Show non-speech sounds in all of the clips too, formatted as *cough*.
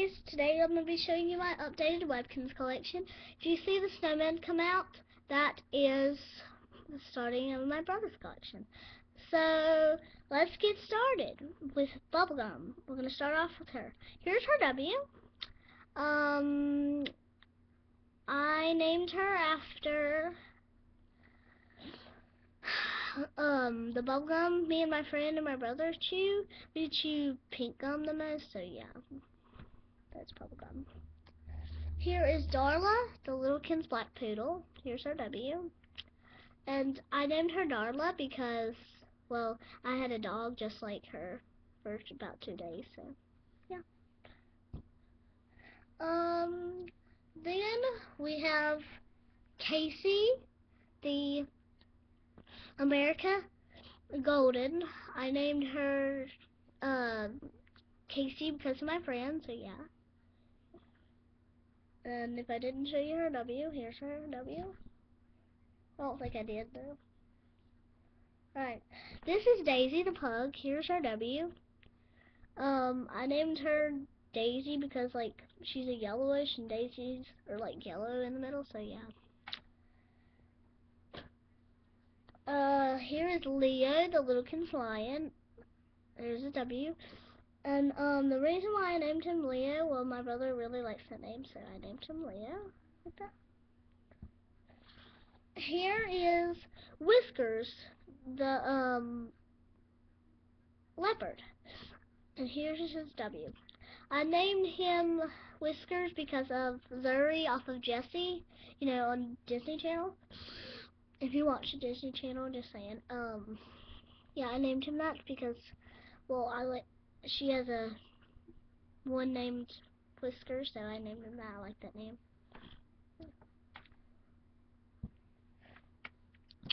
guys, today I'm going to be showing you my updated Webkinz collection. If you see the snowman come out, that is the starting of my brother's collection. So, let's get started with Bubblegum. We're going to start off with her. Here's her W. Um, I named her after um the bubble gum me and my friend and my brother chew. We chew pink gum the most, so yeah. Bubble gum. Here is Darla, the Littlekins Black Poodle. Here's her W. And I named her Darla because, well, I had a dog just like her for about two days, so yeah. Um, then we have Casey, the America Golden. I named her uh, Casey because of my friend, so yeah. And if I didn't show you her W, here's her W. I don't think I did though. Alright, this is Daisy the pug. Here's her W. Um, I named her Daisy because like she's a yellowish and daisies are like yellow in the middle, so yeah. Uh, here is Leo, the Littlekins lion. There's a W. And um, the reason why I named him Leo, well, my brother really likes that name, so I named him Leo. Like that. Here is Whiskers, the um leopard. And here's his W. I named him Whiskers because of Zuri off of Jessie, you know, on Disney Channel if you watch the Disney Channel, just saying. Um, yeah, I named him that because, well, I like she has a one named Whisker, so I named him that. I like that name.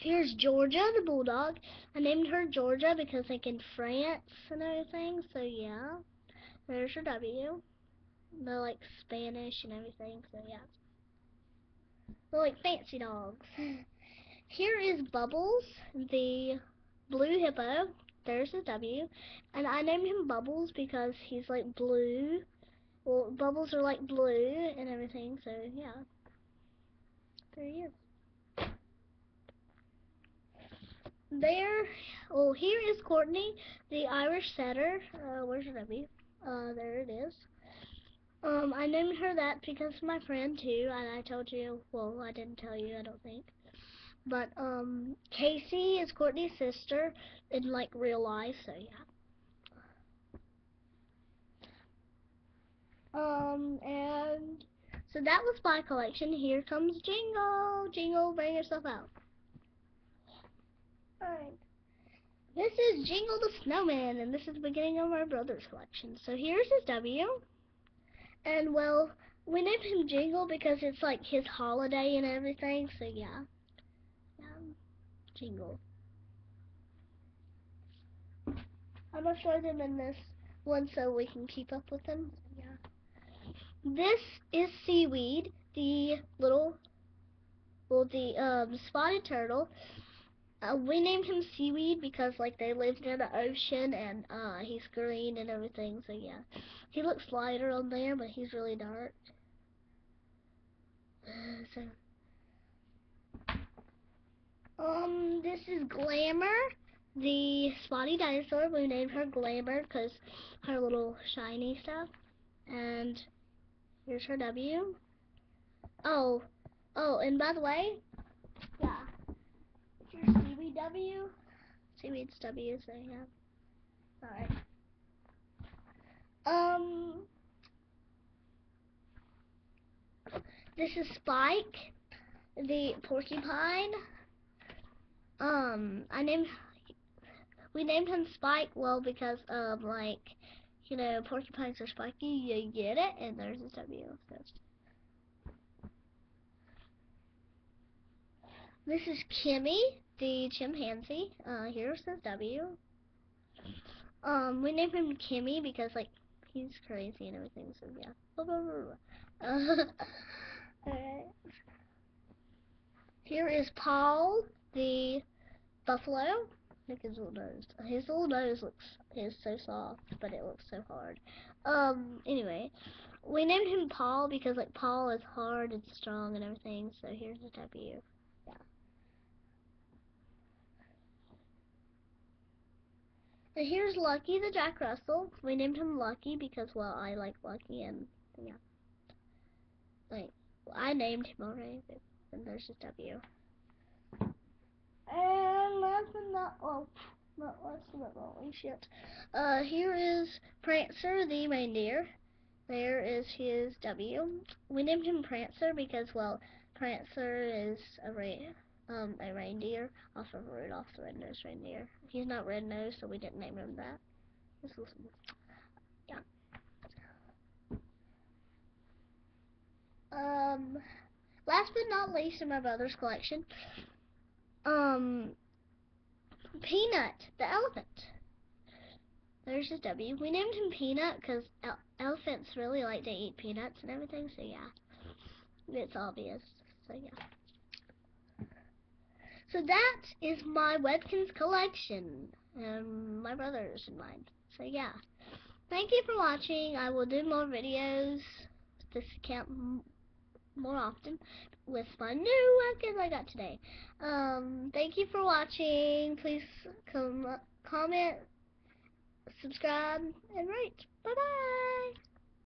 Here's Georgia, the bulldog. I named her Georgia because like in France and everything. So yeah, there's her W. They're like Spanish and everything. So yeah, they're like fancy dogs. *laughs* Here is Bubbles, the blue hippo. There's a W. And I named him Bubbles because he's like blue. Well, bubbles are like blue and everything, so yeah. There he is. There, well, here is Courtney, the Irish setter. Uh, where's her W? Uh, there it is. Um, I named her that because my friend too, and I told you, well, I didn't tell you, I don't think. But um, Casey is Courtney's sister in like real life, so yeah. Um, and so that was my collection. Here comes Jingle. Jingle, bring yourself out. Alright. This is Jingle the Snowman, and this is the beginning of our brother's collection. So here's his W. And, well, we named him Jingle because it's like his holiday and everything, so yeah jingle. I'm gonna show them in this one so we can keep up with them. Yeah. This is seaweed, the little, well, the um, spotted turtle. Uh, we named him Seaweed because like they live near the ocean and uh, he's green and everything. So yeah, he looks lighter on there, but he's really dark. Uh, so um, this is Glamour, the spotty dinosaur. We named her Glamour because her little shiny stuff. And here's her W. Oh, oh, and by the way, yeah, here's Seaweed W. Seaweed's W, so yeah. Alright. Um, this is Spike, the porcupine. Um, I named we named him Spike well because of like you know porcupines are spiky. You get it, and there's a W. This is Kimmy, the chimpanzee. Uh, here's his W. Um, we named him Kimmy because like he's crazy and everything. So yeah. Uh, *laughs* Alright. Here is Paul, the buffalo. Look his little nose. His little nose looks is so soft, but it looks so hard. Um, anyway, we named him Paul because like Paul is hard and strong and everything. So here's the W. Yeah. And here's Lucky the Jack Russell. We named him Lucky because well I like Lucky and yeah. Like I named him already. And there's his W. And last but not well, not last but not least. Uh, here is Prancer the reindeer. There is his W. We named him Prancer because, well, Prancer is a um a reindeer off of Rudolph the Red-Nosed Reindeer. He's not red-nosed, so we didn't name him that. Yeah. Um, last but not least in my brother's collection, um, Peanut the elephant. There's his W. We named him Peanut because el- elephants really like to eat peanuts and everything, so yeah. It's obvious, so yeah. So that is my Webkinz collection, and my brother's and mine. So yeah. Thank you for watching. I will do more videos this account more often with my new Webkinz I got today. Um, thank you for watching. Please com- comment, subscribe, and rate. Bye bye.